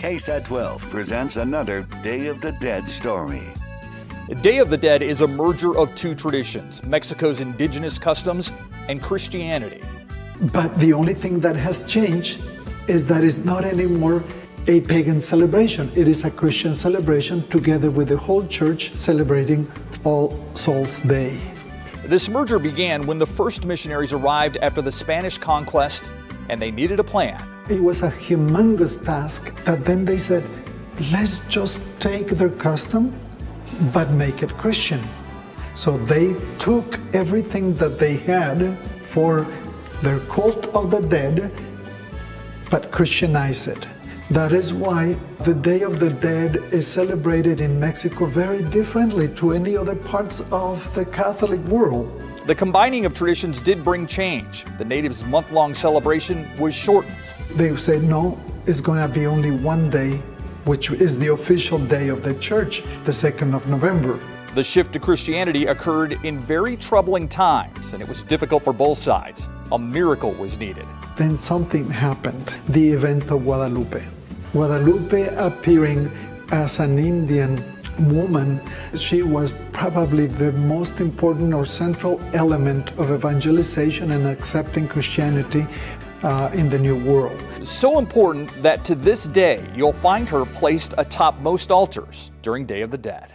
KSAT 12 presents another Day of the Dead story. Day of the Dead is a merger of two traditions Mexico's indigenous customs and Christianity. But the only thing that has changed is that it's not anymore a pagan celebration. It is a Christian celebration together with the whole church celebrating All Souls Day. This merger began when the first missionaries arrived after the Spanish conquest and they needed a plan. It was a humongous task that then they said, let's just take their custom but make it Christian. So they took everything that they had for their cult of the dead but Christianize it. That is why the Day of the Dead is celebrated in Mexico very differently to any other parts of the Catholic world. The combining of traditions did bring change. The natives' month long celebration was shortened. They said, no, it's going to be only one day, which is the official day of the church, the 2nd of November. The shift to Christianity occurred in very troubling times, and it was difficult for both sides. A miracle was needed. Then something happened the event of Guadalupe. Guadalupe appearing as an Indian woman, she was probably the most important or central element of evangelization and accepting Christianity uh, in the New World. So important that to this day you'll find her placed atop most altars during Day of the Dead.